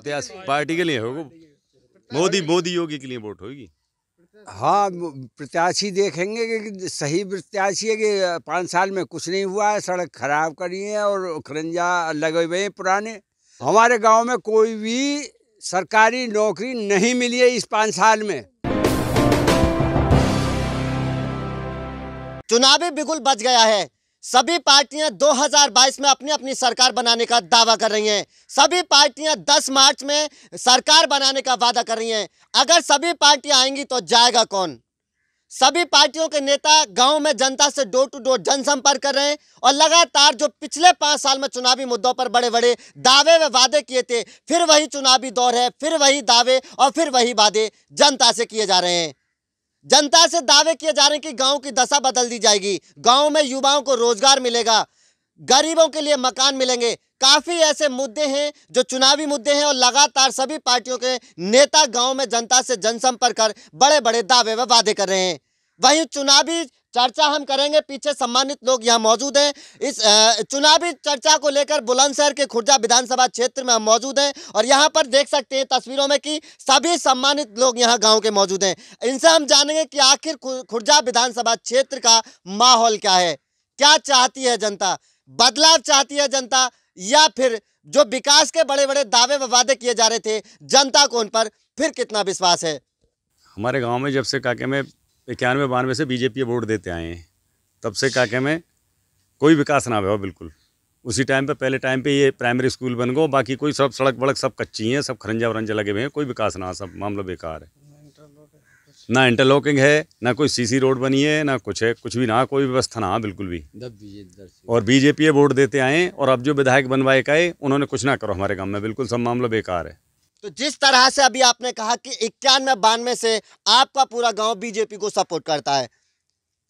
प्रत्याशी पार्टी के लिए होगा। मोदी मोदी योगी के लिए वोट होगी। हाँ प्रत्याशी देखेंगे कि सही प्रत्याशी है कि पाँच साल में कुछ नहीं हुआ है सड़क खराब करी है और खरंजा लगे हुए हैं पुराने। हमारे गाँव में कोई भी सरकारी नौकरी नहीं मिली है इस पाँच साल में। चुनावी बिगुल बच गया है। सभी पार्टियाँ 2022 में अपनी अपनी सरकार बनाने का दावा कर रही हैं। सभी पार्टियाँ 10 मार्च में सरकार बनाने का वादा कर रही हैं। अगर सभी पार्टियाँ आएँगी तो जाएगा कौन? सभी पार्टियों के नेता गाँव में जनता से डोर टू डोर जनसंपर्क कर रहे हैं और लगातार जो पिछले पाँच साल में चुनावी मुद्दों पर बड़े बड़े दावे व वादे किए थे, फिर वही चुनावी दौर है, फिर वही दावे और फिर वही वादे जनता से किए जा रहे हैं। जनता से दावे किए जा रहे हैं कि गाँव की दशा बदल दी जाएगी। गाँव में युवाओं को रोज़गार मिलेगा, गरीबों के लिए मकान मिलेंगे। काफ़ी ऐसे मुद्दे हैं जो चुनावी मुद्दे हैं और लगातार सभी पार्टियों के नेता गाँव में जनता से जनसंपर्क कर बड़े बड़े दावे व वादे कर रहे हैं। वहीं चुनावी चर्चा हम करेंगे। पीछे सम्मानित लोग यहाँ मौजूद हैं। इस चुनावी चर्चा को लेकर बुलंदशहर के खुर्जा विधानसभा क्षेत्र में हम मौजूद हैं और यहाँ पर देख सकते हैं तस्वीरों में कि सभी सम्मानित लोग यहाँ गाँव के मौजूद हैं। इनसे हम जानेंगे कि आखिर खुर्जा विधानसभा क्षेत्र का माहौल क्या है। क्या चाहती है जनता? बदलाव चाहती है जनता या फिर जो विकास के बड़े बड़े दावे व वादे किए जा रहे थे, जनता को उन पर फिर कितना विश्वास है? हमारे गाँव में जब से काके में इक्यानवे बानवे से बीजेपी वोट देते आए हैं। तब से काके में कोई विकास ना हुआ बिल्कुल। उसी टाइम पे पहले टाइम पे ये प्राइमरी स्कूल बन गो बाकी कोई सब सड़क वड़क सब कच्ची हैं सब खरंजा वरंजा लगे हुए हैं कोई विकास ना सब मामला बेकार है। ना इंटरलॉकिंग है ना कोई सीसी रोड बनी है ना कुछ है कुछ भी ना कोई व्यवस्था ना बिल्कुल भी। और बीजेपी वोट देते आए और अब जो विधायक बनवाए गए उन्होंने कुछ ना करो हमारे गाँव में बिल्कुल सब मामला बेकार है। तो जिस तरह से अभी आपने कहा कि इक्यानवे बानवे से आपका पूरा गाँव बीजेपी को सपोर्ट करता है,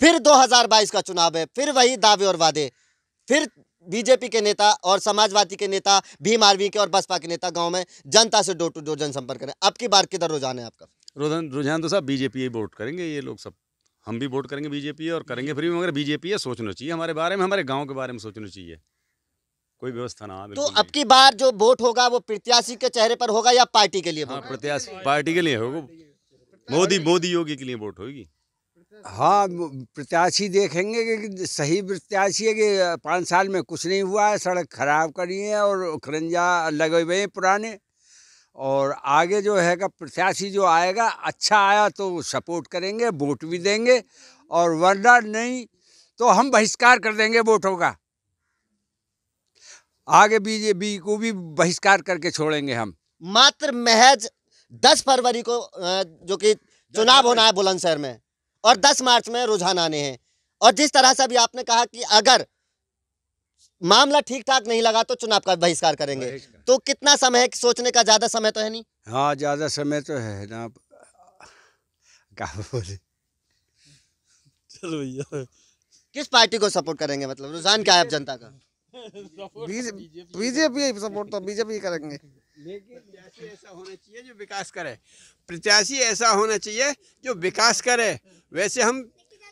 फिर 2022 का चुनाव है, फिर वही दावे और वादे, फिर बीजेपी के नेता और समाजवादी के नेता, भीम आर्मी के और बसपा के नेता गाँव में जनता से डोर टू डोर जनसंपर्क करें। अब की बार किधर रुझान है आपका? रुझान रुझान तो साहब बीजेपी ही वोट करेंगे, ये लोग सब। हम भी वोट करेंगे बीजेपी और करेंगे, फिर भी मगर बीजेपी है सोचना चाहिए हमारे बारे में, हमारे गाँव के बारे में सोचना चाहिए। कोई व्यवस्था ना तो अब की बार जो वोट होगा वो प्रत्याशी के चेहरे पर होगा या पार्टी के लिए हाँ प्रत्याशी पार्टी के लिए होगा। मोदी मोदी योगी के लिए वोट होगी। हाँ प्रत्याशी देखेंगे कि सही प्रत्याशी है कि पाँच साल में कुछ नहीं हुआ है सड़क खराब करी है और खरंजा लगे हुए हैं पुराने। और आगे जो है का प्रत्याशी जो आएगा अच्छा आया तो सपोर्ट करेंगे वोट भी देंगे। और वरना नहीं तो हम बहिष्कार कर देंगे वोटों का। आगे बीजेपी को भी बहिष्कार करके छोड़ेंगे हम। मात्र महज 10 फरवरी को जो कि चुनाव होना है बुलंदशहर में और 10 मार्च में रुझान आने हैं। और जिस तरह से अभी आपने कहा कि अगर मामला ठीक ठाक नहीं लगा तो चुनाव का बहिष्कार करेंगे। तो कितना समय है कि सोचने का? ज़्यादा समय तो है नहीं? हाँ ज़्यादा समय तो है ना। क्या बोले? चलो भैया। किस पार्टी को सपोर्ट करेंगे मतलब? रुझान क्या है अब जनता का? बीजेपी। सपोर्ट तो बीजेपी करेंगे। प्रत्याशी ऐसा होना चाहिए जो विकास करे। प्रत्याशी ऐसा होना चाहिए जो विकास करे। वैसे हम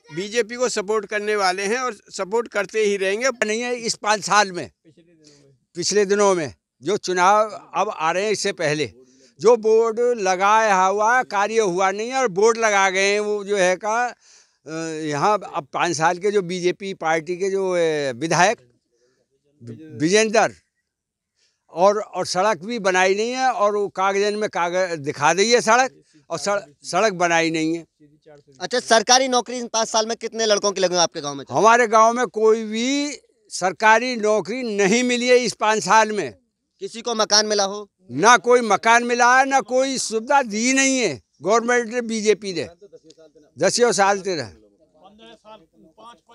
बीजेपी को सपोर्ट करने वाले हैं और सपोर्ट करते ही रहेंगे। नहीं है इस पाँच साल में पिछले दिनों में जो चुनाव अब आ रहे हैं इससे पहले। जो बोर्ड लगाया हुआ कार्य हुआ नहीं और बोर्ड लगा गए हैं वो जो है का यहाँ अब पाँच साल के जो बीजेपी पार्टी के जो विधायक विजेंदर और और सड़क भी बनाई नहीं है और वो कागजन में कागज़ दिखा दी है सड़क और सड़क सड़क बनाई नहीं है। अच्छा सरकारी नौकरी इन पाँच साल में कितने लड़कों की लगे आपके गाँव में? हमारे गाँव में कोई भी सरकारी नौकरी नहीं मिली है इस पाँच साल में। किसी को मकान मिला हो? ना कोई मकान मिला है ना कोई सुविधा दी नहीं है। गवर्नमेंट ने बीजेपी ने। दसियों साल ते रहे।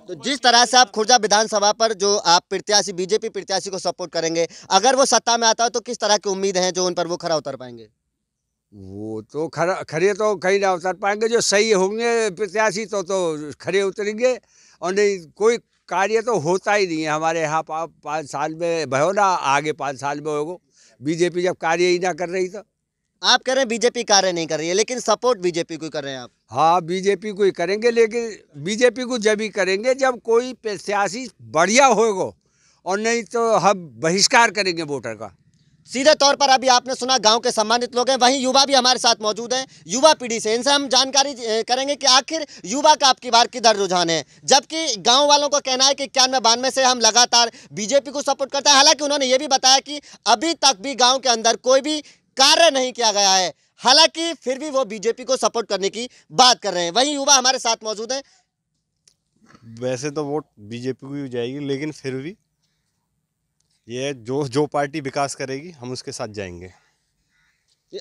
तो जिस तरह से आप खुर्जा विधानसभा पर जो आप प्रत्याशी, बीजेपी प्रत्याशी को सपोर्ट करेंगे, अगर वो सत्ता में आता है तो किस तरह की उम्मीद है जो उन पर वो खरा उतर पाएँगे? वो तो खरा खड़े तो कहीं ना उतर पाएँगे, जो सही होंगे प्रत्याशी तो तो खरे उतरेंगे। और नहीं, कोई कार्य तो होता ही नहीं है हमारे यहाँ पाँच साल में, भयो ना, आगे पाँच साल में होगो। बीजेपी जब कार्य ही ना कर रही तो। आप कह रहे हैं बीजेपी कार्य नहीं कर रही है लेकिन सपोर्ट बीजेपी को कर रहे हैं आप। हाँ बीजेपी को ही करेंगे लेकिन बीजेपी को जब ही करेंगे जब कोई प्रत्याशी बढ़िया होगा और नहीं तो हम बहिष्कार करेंगे वोटर का। सीधे तौर पर अभी आपने सुना गाँव के सम्मानित लोग हैं वहीं युवा भी हमारे साथ मौजूद हैं। युवा पीढ़ी से इनसे हम जानकारी करेंगे कि आखिर युवा का आपकी बार किधर रुझान है। जबकि गाँव वालों का कहना है कि इक्यानवे बानवे से हम लगातार बीजेपी को सपोर्ट करते हैं। हालाँकि उन्होंने ये भी बताया कि अभी तक भी गाँव के अंदर कोई भी कार्य नहीं किया गया है। हालाँकि फिर भी वो बीजेपी को सपोर्ट करने की बात कर रहे हैं। वहीं युवा हमारे साथ मौजूद है। वैसे तो वोट बीजेपी को ही जाएगी लेकिन फिर भी ये जो जो पार्टी विकास करेगी हम उसके साथ जाएँगे।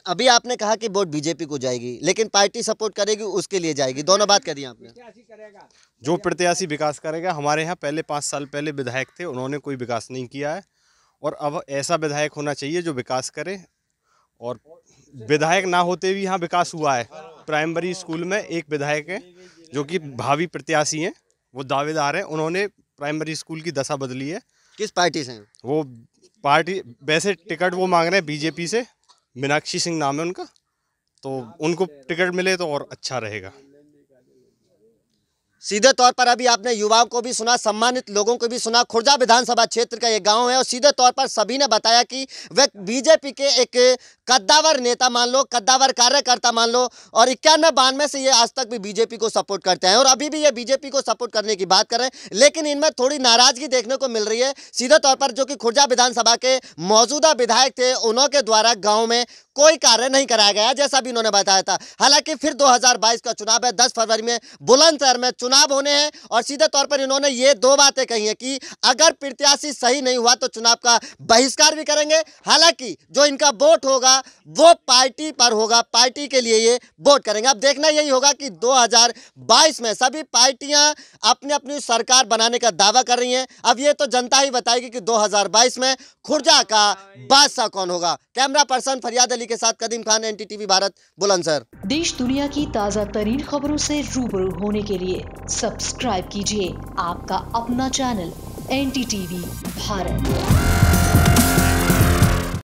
अभी आपने कहा कि वोट बीजेपी को जाएगी लेकिन पार्टी सपोर्ट करेगी उसके लिए जाएगी। दोनों बात करी आपने। जो प्रत्याशी विकास करेगा हमारे यहाँ पहले पाँच साल पहले विधायक थे उन्होंने कोई विकास नहीं किया है। और अब ऐसा विधायक होना चाहिए जो विकास करे और विधायक ना होते भी यहाँ विकास हुआ है। प्राइमरी स्कूल में एक विधायक है जो कि भावी प्रत्याशी हैं वो दावेदार हैं। उन्होंने प्राइमरी स्कूल की दशा बदली है। किस पार्टी से हैं? वो पार्टी वैसे टिकट वो मांग रहे हैं बीजेपी से मीनाक्षी सिंह नाम है उनका। तो उनको टिकट मिले तो और अच्छा रहेगा। सीधे तौर पर अभी आपने युवाओं को भी सुना सम्मानित लोगों को भी सुना। खुर्जा विधानसभा क्षेत्र का ये गाँव है और सीधे तौर पर सभी ने बताया कि वे बीजेपी के एक कद्दावर नेता मान लो, कद्दावर कार्यकर्ता मान लो, और इक्यानवे बानवे से ये आज तक भी बीजेपी को सपोर्ट करते हैं। और अभी भी ये बीजेपी को सपोर्ट करने की बात कर रहे हैं, लेकिन इनमें थोड़ी नाराज़गी देखने को मिल रही है। सीधे तौर पर जो कि खुर्जा विधानसभा के मौजूदा विधायक थे उन्हों के द्वारा गाँव में कोई कार्य नहीं कराया गया, जैसा भी इन्होंने बताया था। हालाँकि फिर 2022 का चुनाव है 10 फरवरी में बुलंदशहर में चुनाव होने हैं, और सीधे तौर पर इन्होंने ये दो बातें कही हैं कि अगर प्रत्याशी सही नहीं हुआ तो चुनाव का बहिष्कार भी करेंगे। हालाँकि जो इनका वोट होगा वो पार्टी पर होगा। पार्टी के लिए ये वोट करेंगे। अब देखना यही होगा कि 2022 में सभी पार्टियाँ अपनी अपनी सरकार बनाने का दावा कर रही हैं। अब ये तो जनता ही बताएगी कि 2022 में खुर्जा का बादशाह कौन होगा। कैमरा पर्सन फरियाद अली के साथ कदीम खान एनटीटीवी भारत बुलंदशहर देश दुनिया की ताज़ा तरीन खबरों से रूबरू होने के लिए सब्सक्राइब कीजिए आपका अपना चैनल एन भारत।